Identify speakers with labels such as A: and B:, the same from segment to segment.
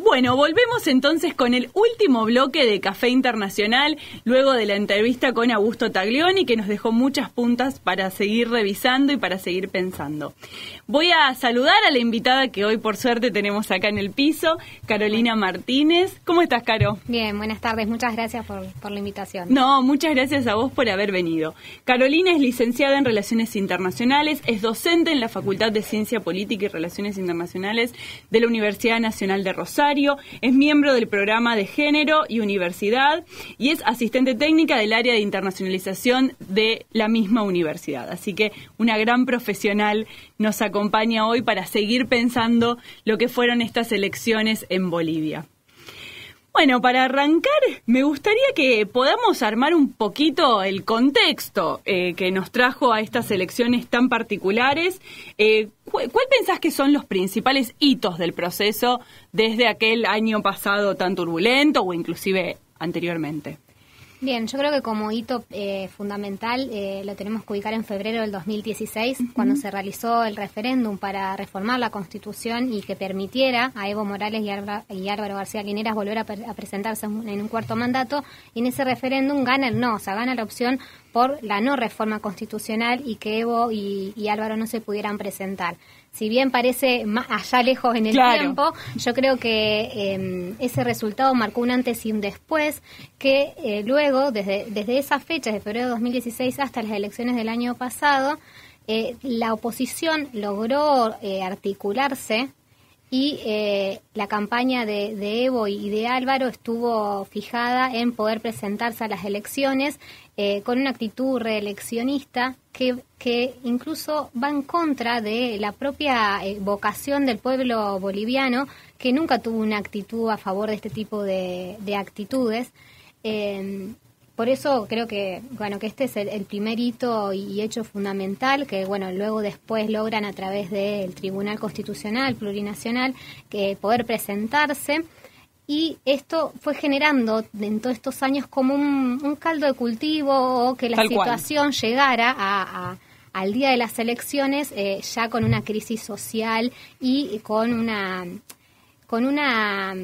A: Bueno, volvemos entonces con el último bloque de Café Internacional, luego de la entrevista con Augusto Taglioni, que nos dejó muchas puntas para seguir revisando y para seguir pensando. Voy a saludar a la invitada que hoy por suerte tenemos acá en el piso, Carolina Martínez. ¿Cómo estás, Caro?
B: Bien, buenas tardes. Muchas gracias por, por la invitación.
A: No, muchas gracias a vos por haber venido. Carolina es licenciada en Relaciones Internacionales, es docente en la Facultad de Ciencia Política y Relaciones Internacionales de la Universidad Nacional de Rosario es miembro del programa de Género y Universidad y es asistente técnica del área de internacionalización de la misma universidad. Así que una gran profesional nos acompaña hoy para seguir pensando lo que fueron estas elecciones en Bolivia. Bueno, para arrancar, me gustaría que podamos armar un poquito el contexto eh, que nos trajo a estas elecciones tan particulares. Eh, ¿Cuál pensás que son los principales hitos del proceso desde aquel año pasado tan turbulento o inclusive anteriormente?
B: Bien, yo creo que como hito eh, fundamental eh, lo tenemos que ubicar en febrero del 2016, cuando se realizó el referéndum para reformar la Constitución y que permitiera a Evo Morales y, Álvaro García Lineras volver a, presentarse en un cuarto mandato. Y en ese referéndum gana el no, o sea, gana la opción por la no reforma constitucional y que Evo y Álvaro no se pudieran presentar si bien parece más allá lejos en el tiempo, yo creo que em, ese resultado marcó un antes y un después, que eh, luego, desde, desde esa fecha, de febrero de 2016 hasta las elecciones del año pasado, eh, la oposición logró eh, articularse y la campaña de, de, Evo y de Álvaro estuvo fijada en poder presentarse a las elecciones eh, con una actitud reeleccionista que, que, incluso va en contra de la propia eh, vocación del pueblo boliviano, que nunca tuvo una actitud a favor de este tipo de, actitudes. Por eso creo que bueno que este es el, primer hito y hecho fundamental que bueno luego después logran a través del Tribunal Constitucional Plurinacional que poder presentarse. Y esto fue generando en todos estos años como un, caldo de cultivo o que la situación llegara a, al día de las elecciones eh, ya con una crisis social y con una con una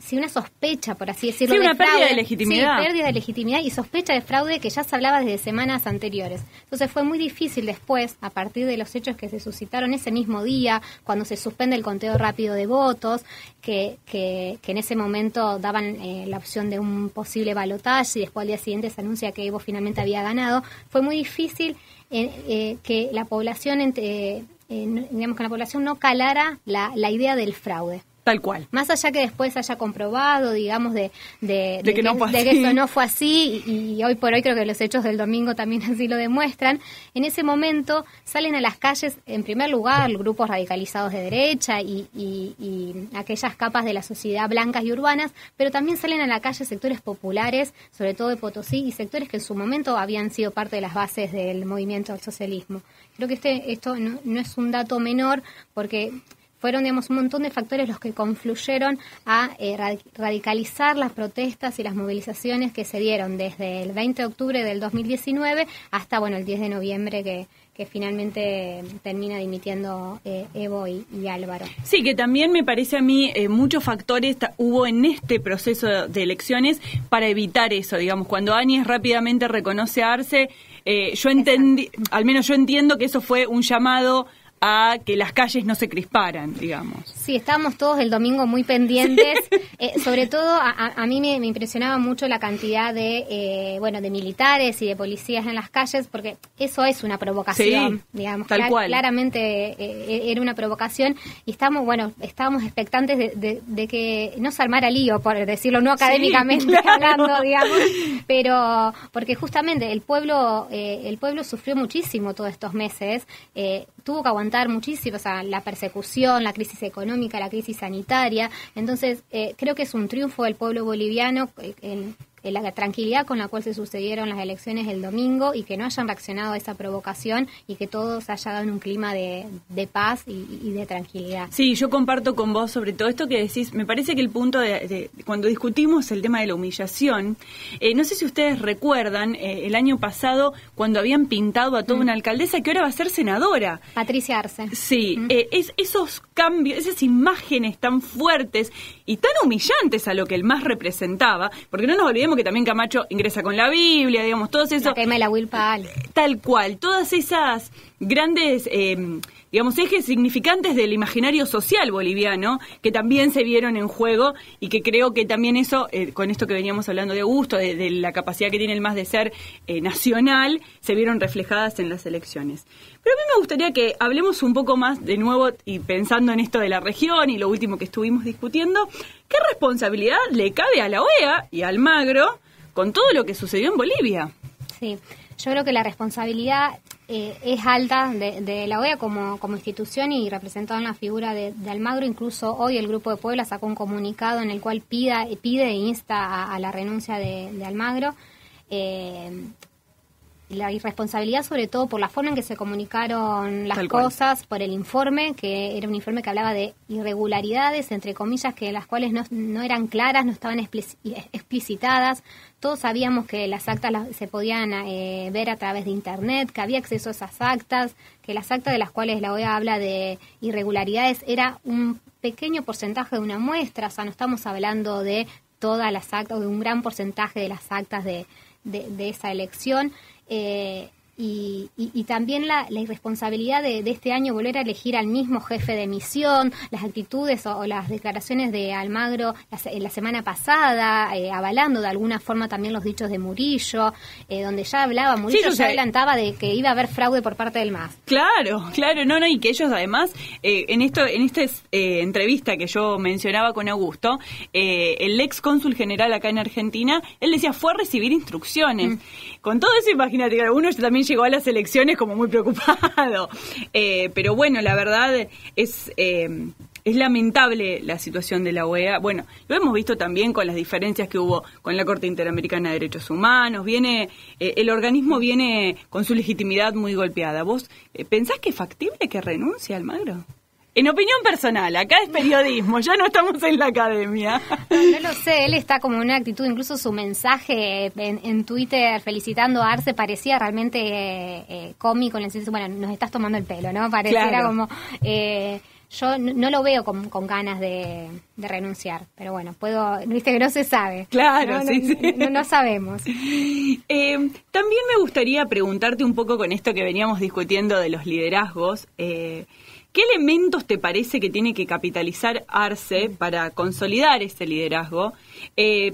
B: sí, una sospecha, por así decirlo.
A: Sí, una pérdida de legitimidad.
B: Sí, pérdida de legitimidad y sospecha de fraude que ya se hablaba desde semanas anteriores. Entonces fue muy difícil después, a partir de los hechos que se suscitaron ese mismo día, cuando se suspende el conteo rápido de votos, que, que, en ese momento daban eh, la opción de un posible balotaje y después al día siguiente se anuncia que Evo finalmente había ganado, fue muy difícil eh, eh, que la población, digamos que la población no calara la, la idea del fraude.
A: Tal cual.
B: Más allá que después haya comprobado, digamos, de,
A: de, que, no
B: eso no fue así, y, hoy por hoy creo que los hechos del domingo también así lo demuestran, en ese momento salen a las calles, en primer lugar, grupos radicalizados de derecha y, y aquellas capas de la sociedad blancas y urbanas, pero también salen a la calle sectores populares, sobre todo de Potosí, y sectores que en su momento habían sido parte de las bases del movimiento al socialismo. Creo que este, esto no, no es un dato menor porque fueron, digamos, un montón de factores los que confluyeron a eh, radicalizar las protestas y las movilizaciones que se dieron desde el 20 de octubre del 2019 hasta, bueno, el 10 de noviembre que, que finalmente termina dimitiendo eh, Evo y, Álvaro.
A: Sí, que también me parece a mí eh, muchos factores hubo en este proceso de elecciones para evitar eso, digamos, cuando Áñez rápidamente reconoce a Arce, yo entendí, al menos yo entiendo que eso fue un llamado a que las calles no se crisparan, digamos.
B: Sí, estábamos todos el domingo muy pendientes. Eh, sobre todo, a, mí me, impresionaba mucho la cantidad de, eh, bueno, de militares y de policías en las calles, porque eso es una provocación, digamos.
A: Tal cual.
B: Claramente eh, era una provocación y estamos, bueno, estábamos expectantes de, que no se armara lío, por decirlo no académicamente hablando, digamos, pero porque justamente el pueblo, el pueblo sufrió muchísimo todos estos meses tuvo que aguantar muchísimo, o sea, la persecución, la crisis económica, la crisis sanitaria. Entonces, eh, creo que es un triunfo del pueblo boliviano, eh, la tranquilidad con la cual se sucedieron las elecciones el domingo y que no hayan reaccionado a esa provocación y que todo se haya dado en un clima de, paz y, de tranquilidad.
A: Sí, yo comparto con vos sobre todo esto que decís. Me parece que el punto de, cuando discutimos el tema de la humillación, eh, no sé si ustedes recuerdan eh, el año pasado cuando habían pintado a toda mm. una alcaldesa que ahora va a ser senadora.
B: Patricia Arce.
A: Sí, mm. es, esos cambios, esas imágenes tan fuertes y tan humillantes a lo que el más representaba, porque no nos olvidemos que también Camacho ingresa con la Biblia, digamos, todos esos...
B: La quema de la Wilpa.
A: Tal cual, todas esas grandes, eh, digamos, ejes significantes del imaginario social boliviano que también se vieron en juego y que creo que también eso, eh, con esto que veníamos hablando de Augusto, de, la capacidad que tiene el más de ser eh, nacional, se vieron reflejadas en las elecciones. Pero a mí me gustaría que hablemos un poco más de nuevo y pensando en esto de la región y lo último que estuvimos discutiendo, ¿qué responsabilidad le cabe a la OEA y al Magro con todo lo que sucedió en Bolivia?
B: Sí, yo creo que la responsabilidad eh, es alta de, la OEA como, como, institución y representado en la figura de, Almagro. Incluso hoy el Grupo de Puebla sacó un comunicado en el cual pida, pide e insta a, la renuncia de, Almagro. Eh, la irresponsabilidad sobre todo por la forma en que se comunicaron las cosas, por el informe, que era un informe que hablaba de irregularidades, entre comillas, que las cuales no, eran claras, no estaban explicitadas. Todos sabíamos que las actas se podían eh, ver a través de Internet, que había acceso a esas actas, que las actas de las cuales la OEA habla de irregularidades era un pequeño porcentaje de una muestra, o sea, no estamos hablando de todas las actas, o de un gran porcentaje de las actas de, de esa elección. Eh, y, y, también la, irresponsabilidad de, este año volver a elegir al mismo jefe de misión, las actitudes o, las declaraciones de Almagro la, la semana pasada, eh, avalando de alguna forma también los dichos de Murillo, eh, donde ya hablaba, Murillo ya adelantaba de que iba a haber fraude por parte del MAS.
A: Claro, claro, no, no, y que ellos además, en esto en esta entrevista que yo mencionaba con Augusto, el ex cónsul general acá en Argentina, él decía, fue a recibir instrucciones. Mm. Con todo eso, imagínate algunos también llegó a las elecciones como muy preocupado. Eh, pero bueno, la verdad es... Eh, es lamentable la situación de la OEA. Bueno, lo hemos visto también con las diferencias que hubo con la Corte Interamericana de Derechos Humanos. Viene, eh, el organismo viene con su legitimidad muy golpeada. ¿Vos pensás que es factible que renuncie Almagro? En opinión personal, acá es periodismo, ya no estamos en la academia.
B: No, lo sé, él está como una actitud, incluso su mensaje en, Twitter felicitando a Arce parecía realmente eh, eh, cómico, en el sentido, bueno, nos estás tomando el pelo, ¿no? Pareciera como... Eh, yo no, lo veo con, ganas de, renunciar, pero bueno, puedo, viste que no se sabe.
A: Claro, sí, sí.
B: No, sabemos.
A: también me gustaría preguntarte un poco con esto que veníamos discutiendo de los liderazgos. Eh, ¿Qué elementos te parece que tiene que capitalizar Arce para consolidar ese liderazgo? Eh,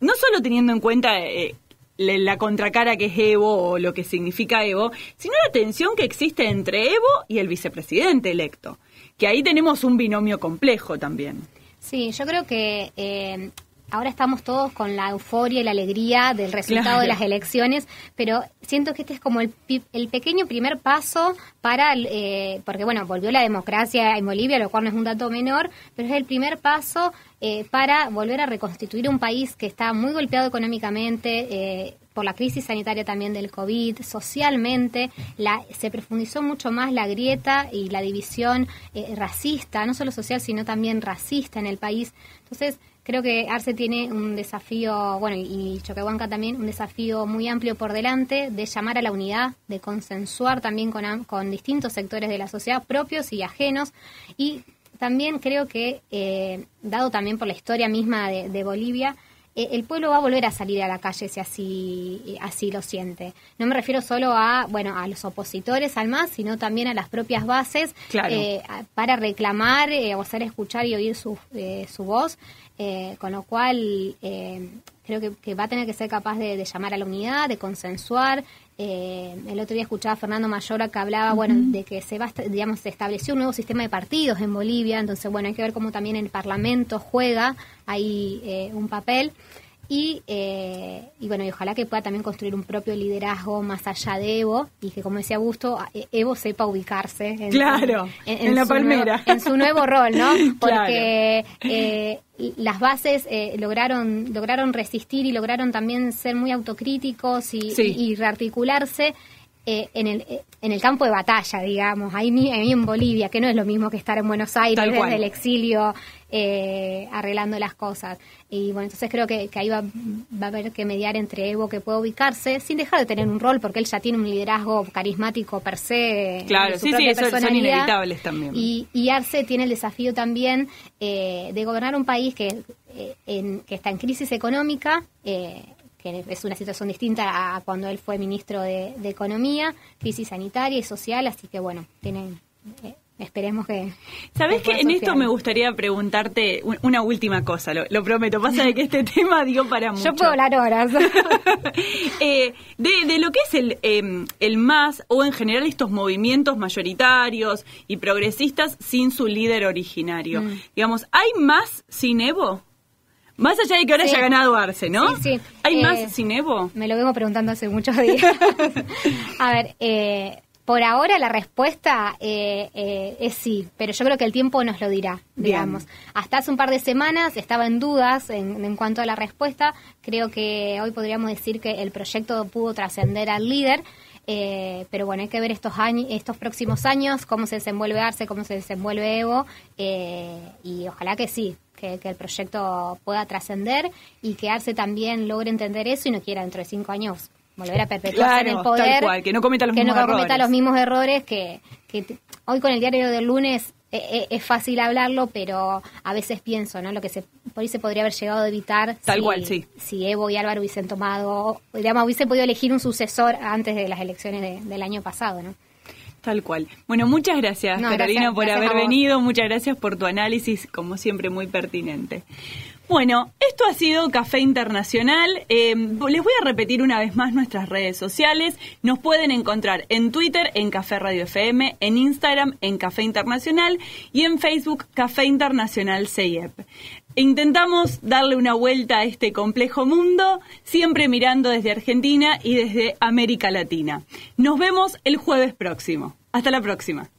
A: no solo teniendo en cuenta eh, la contracara que es Evo o lo que significa Evo, sino la tensión que existe entre Evo y el vicepresidente electo, que ahí tenemos un binomio complejo también.
B: Sí, yo creo que eh, ahora estamos todos con la euforia y la alegría del resultado de las elecciones, pero siento que este es como el, el pequeño primer paso para, eh, porque bueno, volvió la democracia en Bolivia, lo cual no es un dato menor, pero es el primer paso eh, para volver a reconstituir un país que está muy golpeado económicamente. Eh, por la crisis sanitaria también del COVID, socialmente, la, se profundizó mucho más la grieta y la división racista, no solo social, sino también racista en el país. Entonces, Creo que Arce tiene un desafío, bueno, y Choquehuanca también, un desafío muy amplio por delante de llamar a la unidad, de consensuar también con, con distintos sectores de la sociedad, propios y ajenos. Y también creo que, eh, dado también por la historia misma de, Bolivia, eh, el pueblo va a volver a salir a la calle si así, así lo siente. No me refiero solo a, bueno, a los opositores al MAS, sino también a las propias bases eh, para reclamar o hacer escuchar y oír su, su voz eh, con lo cual eh, creo que, va a tener que ser capaz de, llamar a la unidad, de consensuar. Eh, el otro día escuchaba a Fernando Mayora que hablaba, bueno, de que se va, digamos, se estableció un nuevo sistema de partidos en Bolivia, entonces, bueno, hay que ver cómo también el Parlamento juega ahí un papel. Y, eh, y bueno, y ojalá que pueda también construir un propio liderazgo más allá de Evo y que, como decía Augusto, Evo sepa ubicarse
A: en, claro, en, la palmera.
B: en su nuevo rol, ¿no? Porque eh, las bases eh, lograron, lograron resistir y lograron también ser muy autocríticos y, y rearticularse eh, en, el, eh, en el campo de batalla, digamos, ahí, ahí, en Bolivia, que no es lo mismo que estar en Buenos Aires desde el exilio eh, arreglando las cosas. Y bueno, entonces creo que, ahí va, va, a haber que mediar entre Evo que puede ubicarse sin dejar de tener un rol, porque él ya tiene un liderazgo carismático per se.
A: Claro, sí, sí, eso son inevitables también.
B: Y, y, Arce tiene el desafío también de gobernar un país que, en, que está en crisis económica. Que es una situación distinta a cuando él fue ministro de, Economía, crisis sanitaria y social, así que bueno, tienen... Eh, esperemos que...
A: ¿Sabes que En esto me gustaría preguntarte una última cosa, lo, prometo. Pasa de que este tema dio para mucho.
B: Yo puedo hablar horas.
A: Eh, de, lo que es el, em, el MAS o en general estos movimientos mayoritarios y progresistas sin su líder originario. Mm. Digamos, ¿hay más sin Evo? Más allá de que ahora haya ganado Arce, ¿no?
B: Sí, sí.
A: ¿Hay más eh, sin Evo?
B: Me lo vengo preguntando hace muchos días. a ver, eh, por ahora la respuesta eh, es sí, pero yo creo que el tiempo nos lo dirá, digamos. Hasta hace un par de semanas estaba en dudas en, cuanto a la respuesta. Creo que hoy podríamos decir que el proyecto pudo trascender al líder. pero bueno, hay que ver estos años, estos próximos años, cómo se desenvuelve Arce, cómo se desenvuelve Evo, y ojalá que sí, que, el proyecto pueda trascender y que Arce también logre entender eso y no quiera dentro de cinco años volver a perpetuarse en el poder.
A: que no cometa los mismos errores.
B: cometa los mismos errores que, hoy con el diario del lunes eh, eh, es, fácil hablarlo, pero a veces pienso, ¿no? Lo que se, por ahí se podría haber llegado a evitar
A: Tal si, cual, sí.
B: si Evo y Álvaro hubiesen tomado, digamos, hubiesen podido elegir un sucesor antes de las elecciones del año pasado, ¿no?
A: Tal cual. Bueno, muchas gracias, Carolina, por haber venido. Muchas gracias por tu análisis, como siempre, muy pertinente. Bueno, esto ha sido Café Internacional. Eh, les voy a repetir una vez más nuestras redes sociales. Nos pueden encontrar en Twitter, en Café Radio FM, en Instagram, en Café Internacional y en Facebook, Café Internacional CIEP. Intentamos darle una vuelta a este complejo mundo, siempre mirando desde Argentina y desde América Latina. Nos vemos el jueves próximo. Hasta la próxima.